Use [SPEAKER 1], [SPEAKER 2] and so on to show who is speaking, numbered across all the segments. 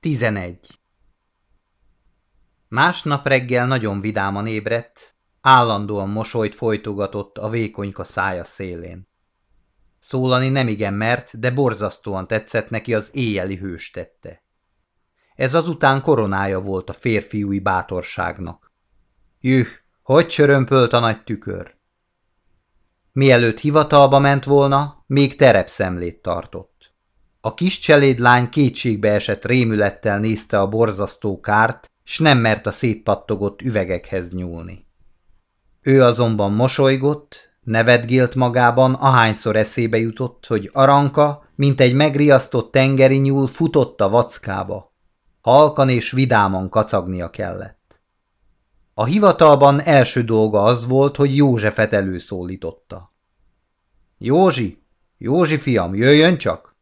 [SPEAKER 1] 11. Másnap reggel nagyon vidáman ébredt, állandóan mosolyt folytogatott a vékonyka szája szélén. Szólani nemigen mert, de borzasztóan tetszett neki az éjjeli hős tette. Ez azután koronája volt a férfiúi bátorságnak. Jüh, hogy csörömpölt a nagy tükör! Mielőtt hivatalba ment volna, még terepszemlét tartott. A kis cselédlány kétségbe esett rémülettel nézte a borzasztó kárt, s nem mert a szétpattogott üvegekhez nyúlni. Ő azonban mosolygott, nevetgélt magában, ahányszor eszébe jutott, hogy Aranka, mint egy megriasztott tengeri nyúl futott a vackába. Halkan és vidáman kacagnia kellett. A hivatalban első dolga az volt, hogy Józsefet előszólította. Józsi, Józsi fiam, jöjjön csak!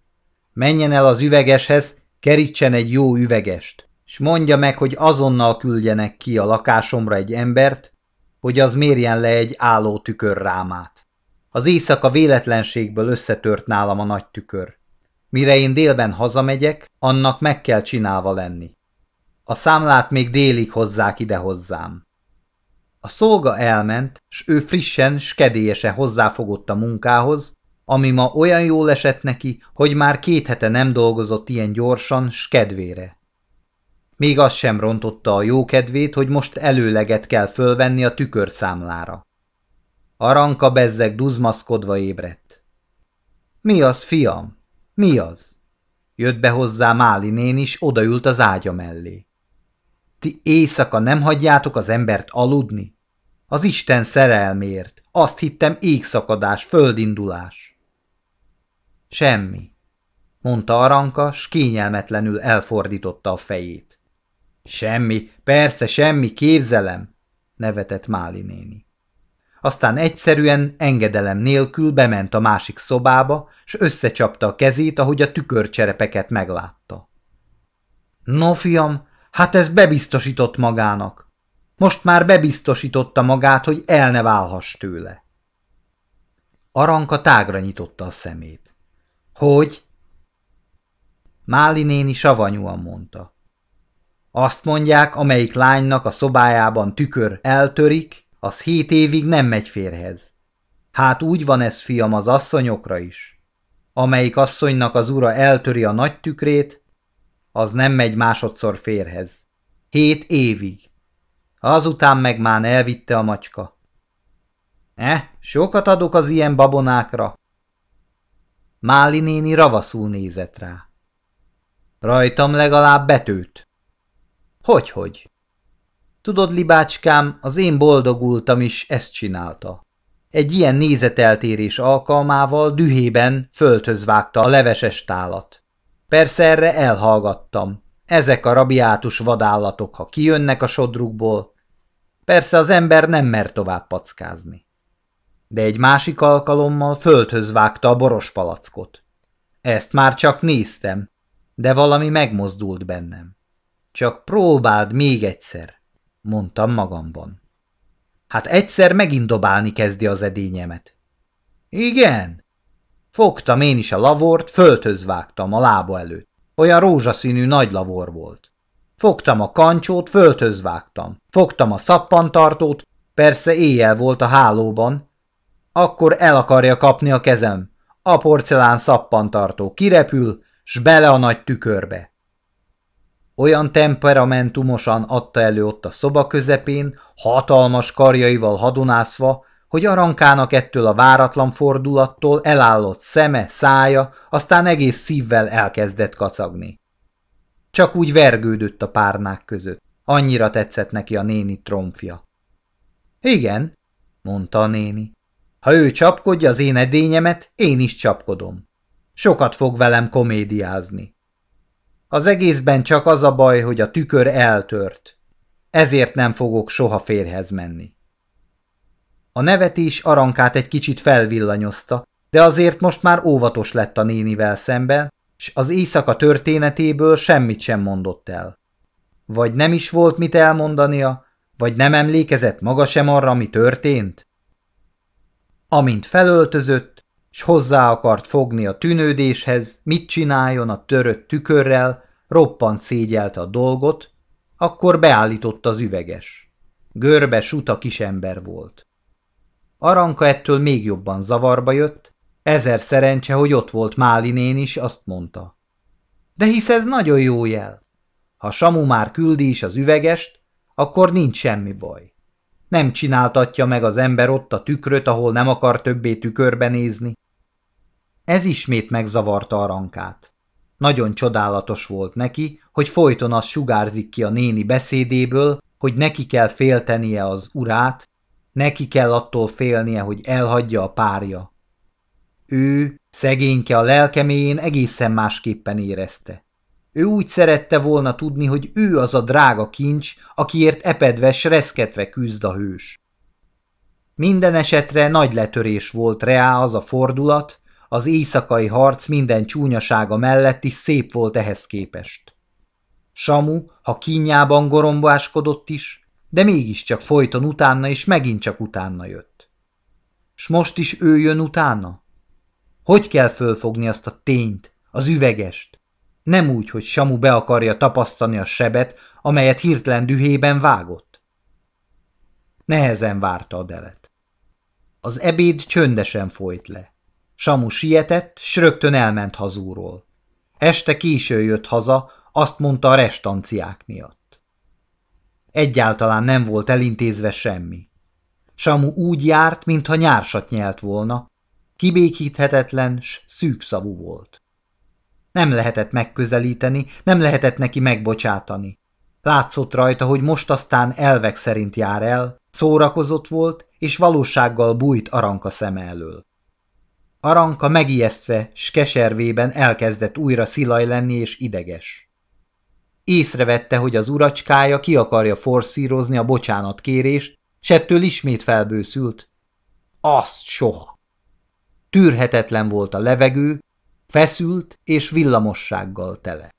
[SPEAKER 1] Menjen el az üvegeshez, kerítsen egy jó üvegest, s mondja meg, hogy azonnal küldjenek ki a lakásomra egy embert, hogy az mérjen le egy álló tükörrámát. Az éjszaka véletlenségből összetört nálam a nagy tükör. Mire én délben hazamegyek, annak meg kell csinálva lenni. A számlát még délig hozzák ide hozzám. A szolga elment, s ő frissen, skedélyesen hozzáfogott a munkához, ami ma olyan jól esett neki, hogy már két hete nem dolgozott ilyen gyorsan, s kedvére. Még az sem rontotta a jó kedvét, hogy most előleget kell fölvenni a tükörszámlára. Aranka bezzeg duzmaszkodva ébredt. Mi az, fiam? Mi az? Jött be hozzá Máli nén is, odaült az ágya mellé. Ti éjszaka nem hagyjátok az embert aludni? Az Isten szerelmért. Azt hittem égszakadás, földindulás. Semmi, mondta Aranka, s kényelmetlenül elfordította a fejét. Semmi, persze semmi, képzelem, nevetett Máli néni. Aztán egyszerűen engedelem nélkül bement a másik szobába, s összecsapta a kezét, ahogy a tükörcserepeket meglátta. No, fiam, hát ez bebiztosított magának. Most már bebiztosította magát, hogy el ne válhass tőle. Aranka tágra nyitotta a szemét. Hogy? Máli néni savanyúan mondta. Azt mondják, amelyik lánynak a szobájában tükör eltörik, az hét évig nem megy férhez. Hát úgy van ez, fiam, az asszonyokra is. Amelyik asszonynak az ura eltöri a nagy tükrét, az nem megy másodszor férhez. Hét évig. Azután meg már elvitte a macska. Eh, sokat adok az ilyen babonákra, Máli néni ravaszul nézett rá. Rajtam legalább betőt. Hogy-hogy? Tudod, libácskám, az én boldogultam is ezt csinálta. Egy ilyen nézeteltérés alkalmával dühében földhöz vágta a leveses tálat. Persze erre elhallgattam. Ezek a rabiátus vadállatok, ha kijönnek a sodrukból, persze az ember nem mer tovább packázni de egy másik alkalommal földhöz vágta a boros palackot. Ezt már csak néztem, de valami megmozdult bennem. Csak próbáld még egyszer, mondtam magamban. Hát egyszer megint dobálni kezdi az edényemet. Igen. Fogtam én is a lavort, földhöz vágtam a lába előtt. Olyan rózsaszínű nagy lavor volt. Fogtam a kancsót, földhöz vágtam. Fogtam a szappantartót, persze éjjel volt a hálóban, akkor el akarja kapni a kezem. A porcelán szappantartó kirepül, s bele a nagy tükörbe. Olyan temperamentumosan adta elő ott a szoba közepén, hatalmas karjaival hadonászva, hogy arankának ettől a váratlan fordulattól elállott szeme, szája, aztán egész szívvel elkezdett kacagni. Csak úgy vergődött a párnák között. Annyira tetszett neki a néni tromfja. Igen, mondta a néni. Ha ő csapkodja az én edényemet, én is csapkodom. Sokat fog velem komédiázni. Az egészben csak az a baj, hogy a tükör eltört. Ezért nem fogok soha férhez menni. A nevetés arankát egy kicsit felvillanyozta, de azért most már óvatos lett a nénivel szemben, s az éjszaka történetéből semmit sem mondott el. Vagy nem is volt mit elmondania, vagy nem emlékezett maga sem arra, mi történt? Amint felöltözött, s hozzá akart fogni a tűnődéshez, mit csináljon a törött tükörrel, roppant szégyelte a dolgot, akkor beállította az üveges. Görbe suta kisember volt. Aranka ettől még jobban zavarba jött, ezer szerencse, hogy ott volt Málinén is, azt mondta. De hisz ez nagyon jó jel. Ha Samu már küldi is az üvegest, akkor nincs semmi baj. Nem csináltatja meg az ember ott a tükröt, ahol nem akar többé tükörbe nézni. Ez ismét megzavarta a rankát. Nagyon csodálatos volt neki, hogy folyton az sugárzik ki a néni beszédéből, hogy neki kell féltenie az urát, neki kell attól félnie, hogy elhagyja a párja. Ő, szegényke a lelkeméjén egészen másképpen érezte. Ő úgy szerette volna tudni, hogy ő az a drága kincs, akiért epedve, reszketve küzd a hős. Minden esetre nagy letörés volt reá az a fordulat, az éjszakai harc minden csúnyasága mellett is szép volt ehhez képest. Samu, ha kínjában gorombáskodott is, de mégiscsak folyton utána és megint csak utána jött. S most is ő jön utána? Hogy kell fölfogni azt a tényt, az üvegest? Nem úgy, hogy Samu be akarja tapasztani a sebet, amelyet hirtelen dühében vágott. Nehezen várta a delet. Az ebéd csöndesen folyt le. Samu sietett, s rögtön elment hazúról. Este késő jött haza, azt mondta a restanciák miatt. Egyáltalán nem volt elintézve semmi. Samu úgy járt, mintha nyársat nyelt volna, kibékíthetetlen s szűkszavú volt. Nem lehetett megközelíteni, nem lehetett neki megbocsátani. Látszott rajta, hogy most aztán elvek szerint jár el, szórakozott volt, és valósággal bújt Aranka szeme elől. Aranka megijesztve, s keservében elkezdett újra szilaj lenni és ideges. Észrevette, hogy az uracskája ki akarja forszírozni a bocsánatkérést, s ettől ismét felbőszült. Azt soha! Tűrhetetlen volt a levegő, feszült és villamossággal tele.